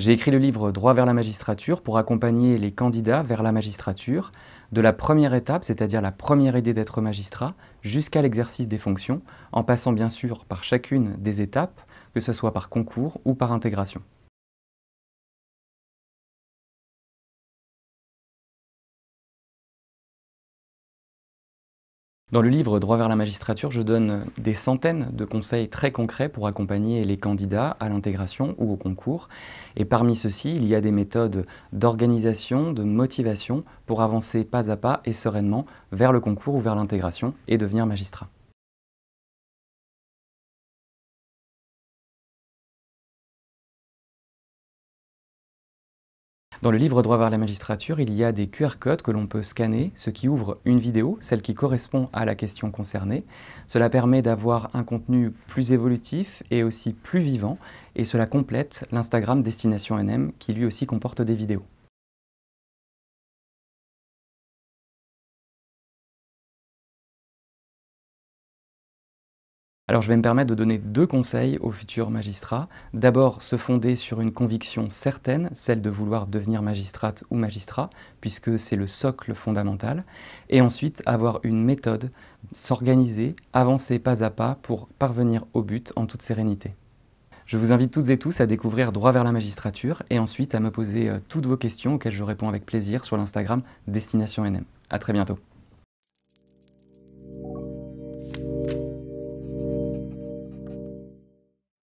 J'ai écrit le livre Droit vers la magistrature pour accompagner les candidats vers la magistrature, de la première étape, c'est-à-dire la première idée d'être magistrat, jusqu'à l'exercice des fonctions, en passant bien sûr par chacune des étapes, que ce soit par concours ou par intégration. Dans le livre Droit vers la magistrature, je donne des centaines de conseils très concrets pour accompagner les candidats à l'intégration ou au concours. Et parmi ceux-ci, il y a des méthodes d'organisation, de motivation pour avancer pas à pas et sereinement vers le concours ou vers l'intégration et devenir magistrat. Dans le livre Droit vers la magistrature, il y a des QR codes que l'on peut scanner, ce qui ouvre une vidéo, celle qui correspond à la question concernée. Cela permet d'avoir un contenu plus évolutif et aussi plus vivant, et cela complète l'Instagram Destination NM qui lui aussi comporte des vidéos. Alors je vais me permettre de donner deux conseils aux futurs magistrats. D'abord, se fonder sur une conviction certaine, celle de vouloir devenir magistrate ou magistrat, puisque c'est le socle fondamental. Et ensuite, avoir une méthode, s'organiser, avancer pas à pas pour parvenir au but en toute sérénité. Je vous invite toutes et tous à découvrir Droit vers la magistrature et ensuite à me poser euh, toutes vos questions auxquelles je réponds avec plaisir sur l'Instagram Destination NM. A très bientôt.